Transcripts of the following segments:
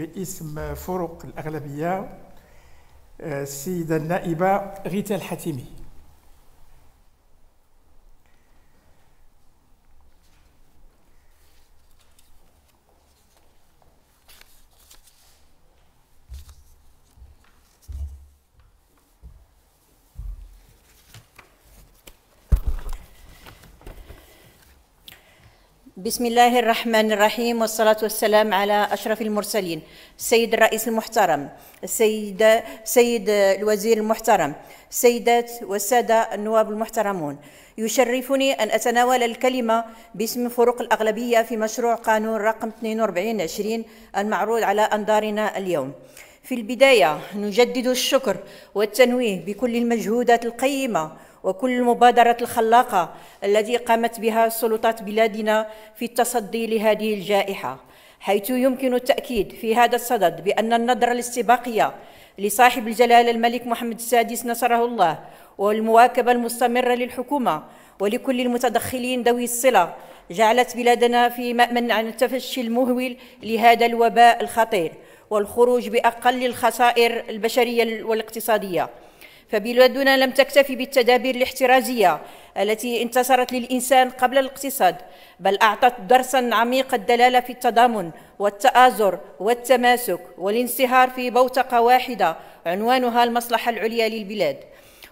باسم فروق الأغلبية السيدة النائبة غيتا الحتيمي. بسم الله الرحمن الرحيم والصلاة والسلام على أشرف المرسلين السيد الرئيس المحترم السيد سيد الوزير المحترم السيدات والسادة النواب المحترمون يشرفني أن أتناول الكلمة باسم فروق الأغلبية في مشروع قانون رقم 42 20 المعروض على أنظارنا اليوم في البداية نجدد الشكر والتنويه بكل المجهودات القيمة وكل المبادرات الخلاقة التي قامت بها سلطات بلادنا في التصدي لهذه الجائحة حيث يمكن التأكيد في هذا الصدد بأن النظرة الاستباقية لصاحب الجلالة الملك محمد السادس نصره الله والمواكبة المستمرة للحكومة ولكل المتدخلين ذوي الصلة جعلت بلادنا في مأمن عن التفشي المهول لهذا الوباء الخطير والخروج بأقل الخسائر البشرية والاقتصادية. فبلادنا لم تكتفي بالتدابير الاحترازية التي انتصرت للإنسان قبل الاقتصاد بل أعطت درسا عميق الدلالة في التضامن والتآزر والتماسك والانصهار في بوتقة واحدة عنوانها المصلحة العليا للبلاد.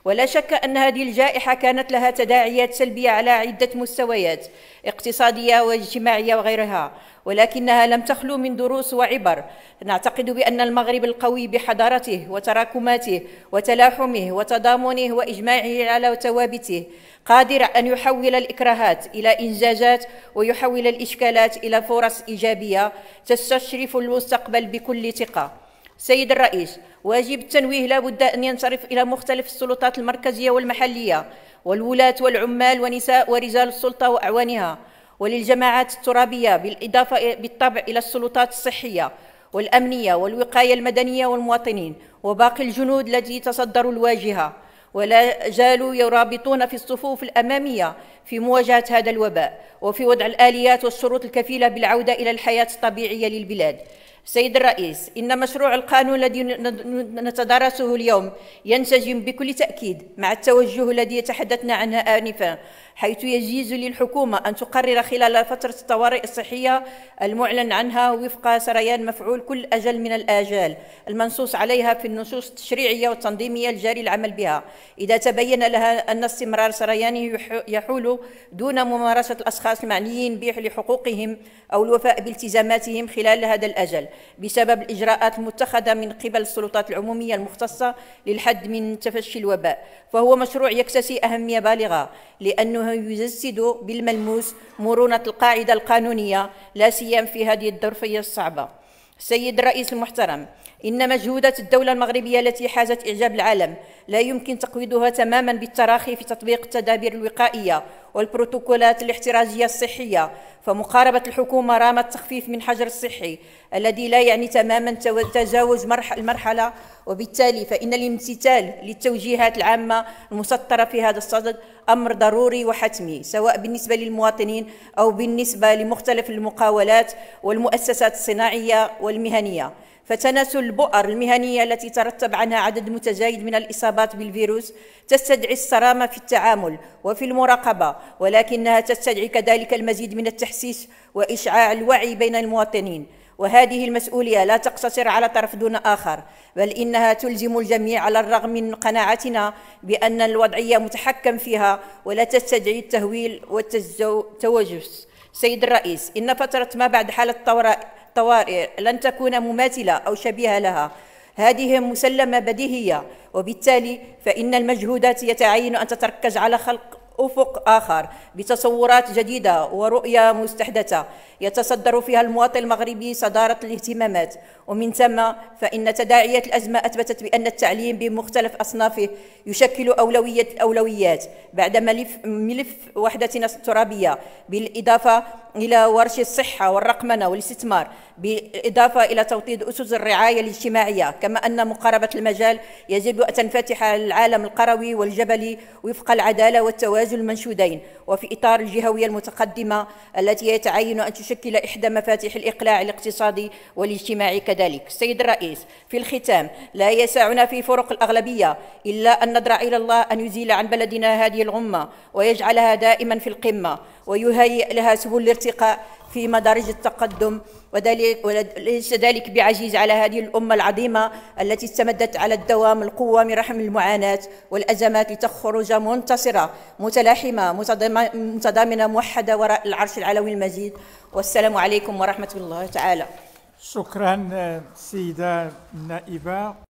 ولا شك أن هذه الجائحة كانت لها تداعيات سلبية على عدة مستويات اقتصادية واجتماعية وغيرها ولكنها لم تخلو من دروس وعبر. نعتقد بأن المغرب القوي بحضارته وتراكماته وتلاحمه وتضامنه وإجماعه على ثوابته قادر أن يحول الإكراهات إلى إنجازات ويحول الإشكالات إلى فرص إيجابية تستشرف المستقبل بكل ثقة. سيد الرئيس واجب التنويه لا بد أن ينصرف إلى مختلف السلطات المركزية والمحلية والولاة والعمال ونساء ورجال السلطة وأعوانها وللجماعات الترابية بالإضافة بالطبع إلى السلطات الصحية والأمنية والوقاية المدنية والمواطنين وباقي الجنود التي تصدروا الواجهة ولا زالوا يرابطون في الصفوف الأمامية في مواجهة هذا الوباء وفي وضع الآليات والشروط الكفيلة بالعودة إلى الحياة الطبيعية للبلاد. سيد الرئيس إن مشروع القانون الذي نتدارسه اليوم ينسجم بكل تأكيد مع التوجه الذي تحدثنا عنه آنفا حيث يجيز للحكومة أن تقرر خلال فترة الطوارئ الصحية المعلن عنها وفق سريان مفعول كل أجل من الآجال المنصوص عليها في النصوص التشريعية والتنظيمية الجاري العمل بها. إذا تبين لها أن استمرار سريانه يحول دون ممارسة الأشخاص المعنيين به لحقوقهم أو الوفاء بالتزاماتهم خلال هذا الأجل. بسبب الإجراءات المتخذة من قبل السلطات العمومية المختصة للحد من تفشي الوباء فهو مشروع يكتسي أهمية بالغة لأنه يجسد بالملموس مرونة القاعدة القانونية لا سيما في هذه الظرفية الصعبة. سيد الرئيس المحترم إن مجهودات الدولة المغربية التي حازت إعجاب العالم لا يمكن تقويضها تماما بالتراخي في تطبيق التدابير الوقائية والبروتوكولات الاحترازية الصحية فمقاربة الحكومة رام التخفيف من حجر الصحي الذي لا يعني تماما تجاوز المرحلة. وبالتالي فإن الامتثال للتوجيهات العامة المسطرة في هذا الصدد أمر ضروري وحتمي سواء بالنسبة للمواطنين أو بالنسبة لمختلف المقاولات والمؤسسات الصناعية والمهنية. فتناسل البؤر المهنية التي ترتب عنها عدد متزايد من الإصابات بالفيروس تستدعي الصرامة في التعامل وفي المراقبة ولكنها تستدعي كذلك المزيد من التحسيس وإشعاع الوعي بين المواطنين. وهذه المسؤولية لا تقتصر على طرف دون آخر بل إنها تلزم الجميع على الرغم من قناعتنا بأن الوضعية متحكم فيها ولا تستدعي التهويل والتوجس. سيد الرئيس إن فترة ما بعد حالة الطوارئ لن تكون مماثلة أو شبيهة لها. هذه مسلمة بديهية وبالتالي فإن المجهودات يتعين أن تتركز على خلق أفق آخر بتصورات جديدة ورؤية مستحدثة يتصدر فيها المواطن المغربي صدارة الاهتمامات. ومن ثم فإن تداعيات الأزمة أثبتت بأن التعليم بمختلف أصنافه يشكل اولويه أولويات بعد ملف ملف وحدتنا الترابيه بالإضافة إلى ورش الصحة والرقمنة والاستثمار بالاضافه إلى توطيد أسس الرعاية الاجتماعية كما أن مقاربة المجال يجب أن تنفتح العالم القروي والجبلي وفق العدالة والتوازن المنشودين. وفي إطار الجهوية المتقدمة التي يتعين أن تشكل إحدى مفاتيح الإقلاع الاقتصادي والاجتماعي كذلك. السيد الرئيس في الختام لا يسعنا في فرق الأغلبية إلا أن ندرع إلى الله أن يزيل عن بلدنا هذه الغمة ويجعلها دائما في القمة ويهيئ لها سبل الارتقاء في مدارج التقدم وذلك وليس ذلك بعزيز على هذه الأمة العظيمة التي استمدت على الدوام القوة من رحم المعاناة والأزمات لتخرج منتصرة متلاحمة متضامنة موحدة وراء العرش العلوي المجيد والسلام عليكم ورحمة الله تعالى. شكرا سيدة النائبة